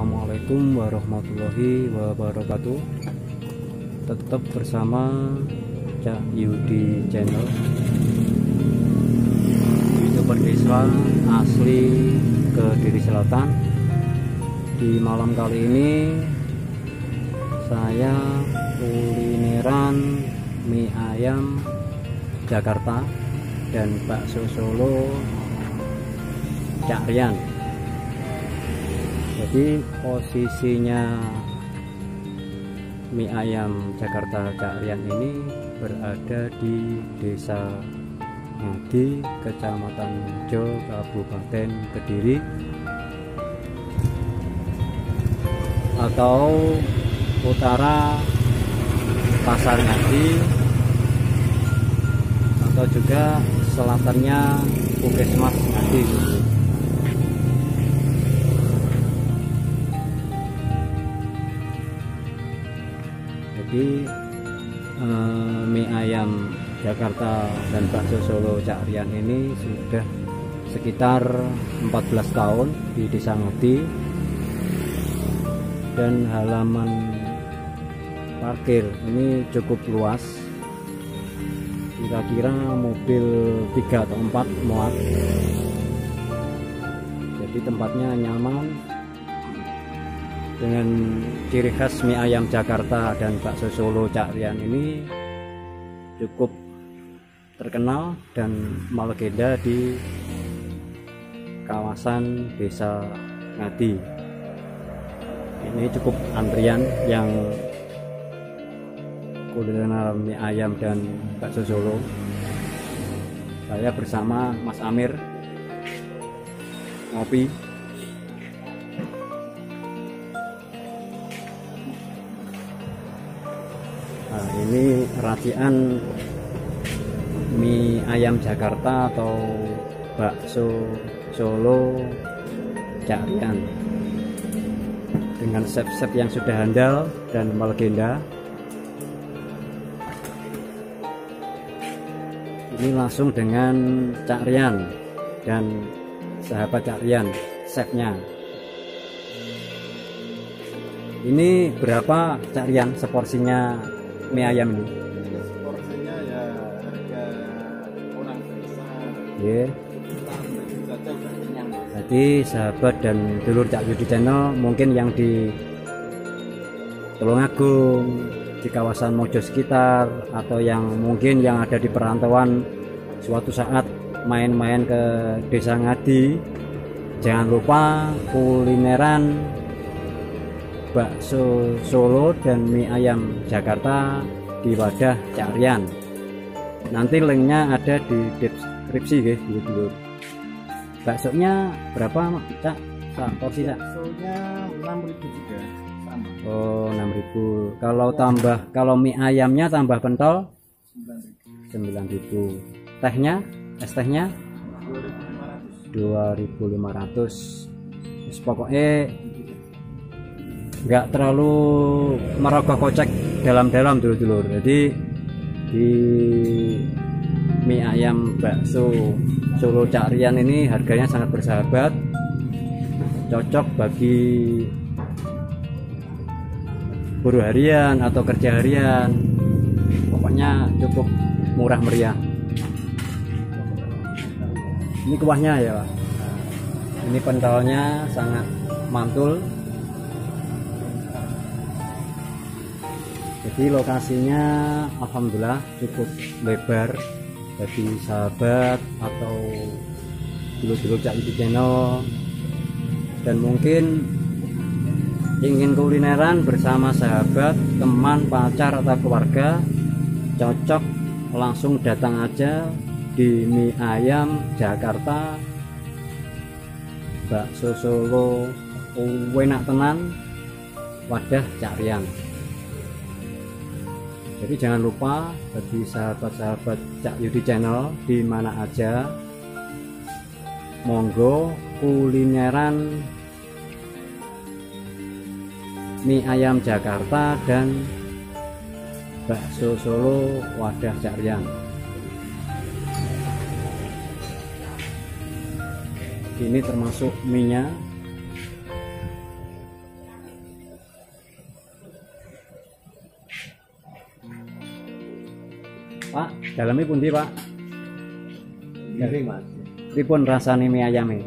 Assalamualaikum warahmatullahi wabarakatuh. Tetap bersama Cak Yudi Channel. Youtuber desa asli Kediri Selatan. Di malam kali ini Saya kulineran mie ayam Jakarta dan bakso Solo Cak Rian jadi posisinya mie ayam Jakarta Carian ini berada di desa Ngadi kecamatan Jo Kabupaten Kediri. Atau utara Pasar Ngadi atau juga selatannya Puskesmas Ngadi jadi uh, mie ayam Jakarta dan bakso Solo Cak Rian ini sudah sekitar 14 tahun di Desa Ngoti dan halaman parkir ini cukup luas. Kira-kira mobil 3 atau 4 muat. Jadi tempatnya nyaman dengan ciri khas mie ayam Jakarta dan bakso Solo Cak Rian ini cukup terkenal dan melegenda di kawasan desa Ngadi. Ini cukup antrian yang kuliner mie ayam dan bakso Solo. Saya bersama Mas Amir ngopi ini racian mie ayam Jakarta atau bakso Solo Carian. Dengan chef-chef yang sudah handal dan melegenda ini langsung dengan Cak Rian dan sahabat Cak chefnya. Ini berapa Cak Rian seporsinya mie ayam ini? Porsinya ya harga orang biasa. Yeah. Jadi sahabat dan dulur Cak Yudi Channel mungkin yang di Tulungagung, di kawasan Mojo sekitar atau yang mungkin yang ada di perantauan suatu saat main-main ke Desa Ngadi jangan lupa kulineran bakso Solo dan mie ayam Jakarta di wadah Carian. Nanti linknya ada di deskripsi guys dulu. Baksonya berapa cak? Sak porsi cak? Baksonya 6000 juga sama. Oh 6000. Kalau tambah kalau mie ayamnya tambah pentol 9000. 9000. Tehnya es tehnya 2500. 2500. Terus pokoknya nggak terlalu merogoh kocek dalam-dalam dulu-dulu jadi di mie ayam bakso Solo Carian ini harganya sangat bersahabat. Cocok bagi buruh harian atau kerja harian. Pokoknya cukup murah meriah. Ini kuahnya ya ini pentolnya sangat mantul jadi lokasinya Alhamdulillah cukup lebar. Bagi sahabat atau dulu-dulu cak YouTube channel. Dan mungkin ingin kulineran bersama sahabat teman pacar atau keluarga cocok langsung datang aja di mie ayam Jakarta. Bakso Solo enak tenan. Wadah carian jadi jangan lupa bagi sahabat-sahabat Cak Yudi Channel di mana aja. Monggo kulineran mie ayam Jakarta dan bakso Solo wadah Carian ini termasuk mie dalamnya pundi pak? Giring mas. pripun rasane mie ayame?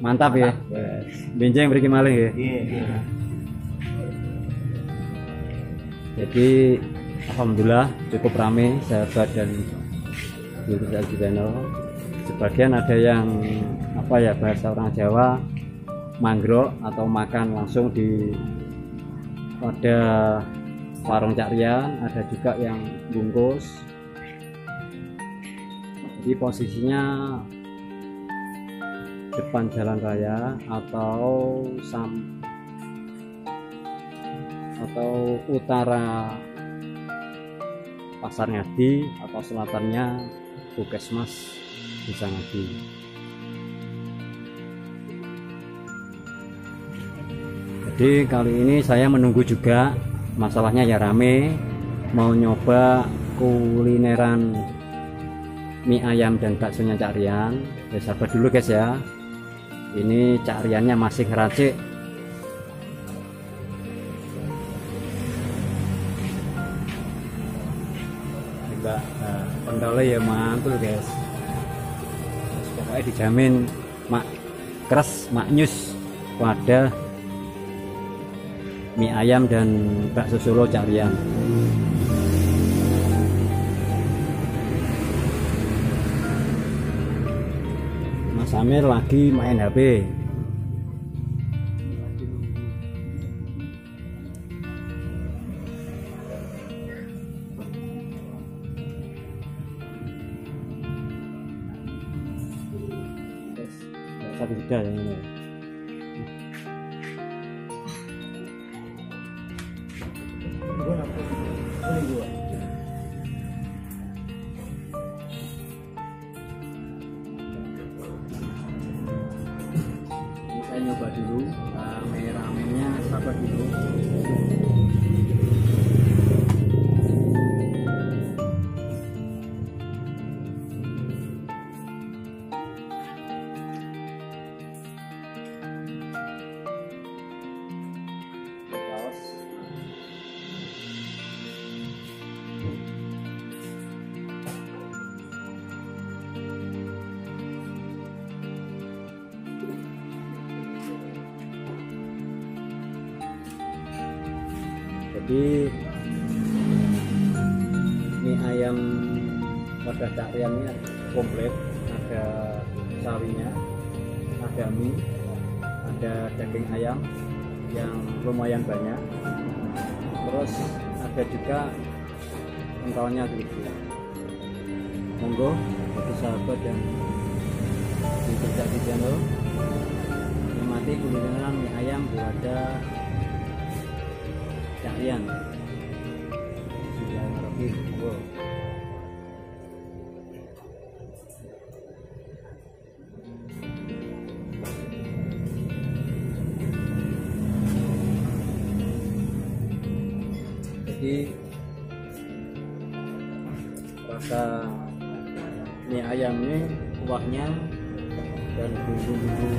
Mantap ya. Benjeng mriki malih ya. Iya. jadi alhamdulillah cukup rame sahabat dan YouTube channel. Sebagian ada yang apa ya bahasa orang Jawa mangrok atau makan langsung di pada warung Cak Rian. Ada juga yang bungkus jadi posisinya depan jalan raya atau sam atau utara Pasar Ngadi atau selatannya Puskesmas Desa Ngadi. Jadi kali ini saya menunggu juga masalahnya ya rame mau nyoba kulineran mie ayam dan baksonya Cak Rian. Ya sabar dulu guys ya. Ini Cak Riannya masih ngeracik juga uh, pentolnya ya mantul guys pokoknya dijamin mak keras maknyus wadah mie ayam dan bakso solo carian Mas Amir lagi main HP satu jeda yang ini. Ini jadi mie ayam wadah ini komplit ada sawinya ada mie ada daging ayam yang lumayan banyak. Terus ada juga pentolnya gitu monggo bagi sahabat yang tidak di channel nikmati kulineran mie ayam di wadah carian sudah jadi rasa mie ayam ini kuahnya dan bumbu-bumbu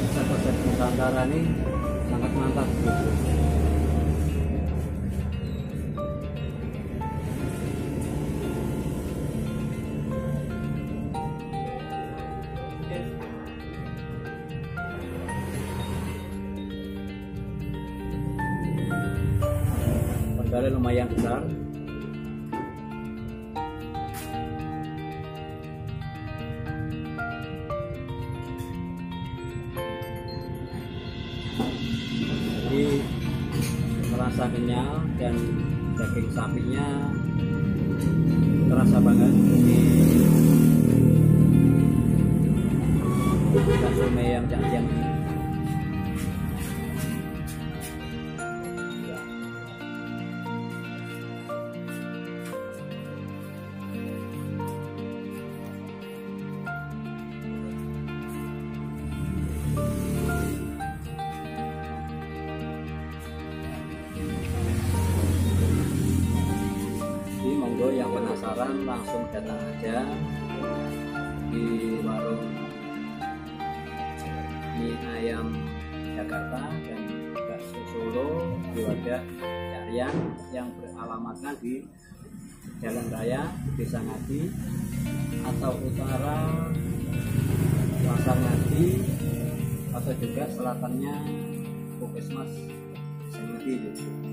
resep-resep Nusantara ini sangat mantap gitu. Pendalnya lumayan besar. Jadi terasa kenyal dan daging sapinya terasa banget. Ini bakso mie ayam langsung datang aja di warung mie ayam Jakarta dan bakso Solo di wadah Carian yang beralamatkan di jalan raya desa Ngadi atau utara pasar Ngadi atau juga selatannya Puskesmas Ngadi gitu.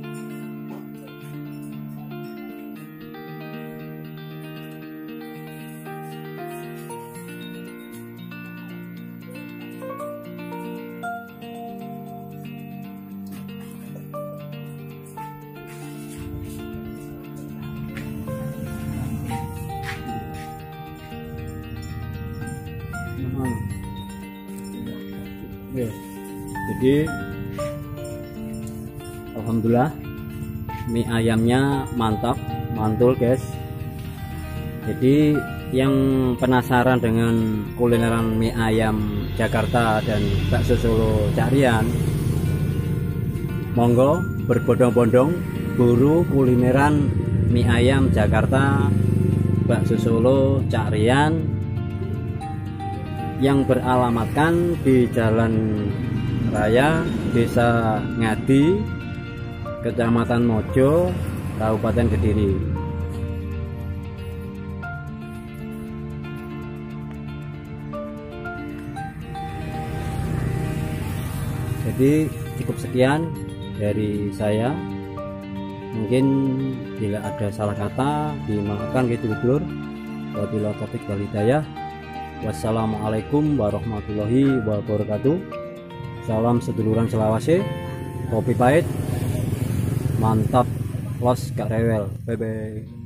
Jadi Alhamdulillah mie ayamnya mantap, mantul guys. Jadi yang penasaran dengan kulineran mie ayam Jakarta dan bakso Solo Carian, monggo berbondong-bondong buru kulineran mie ayam Jakarta, bakso Solo Carian yang beralamatkan di Jalan Raya Desa Ngadi, Kecamatan Mojo, Kabupaten Kediri. Jadi cukup sekian dari saya. Mungkin bila ada salah kata dimaafkan gitu dulur. Wabillahi taufiq wal hidayah. Wassalamualaikum warahmatullahi wabarakatuh. Salam seduluran Selawase. Kopi pahit. Mantap. Los gak rewel. Bye bye.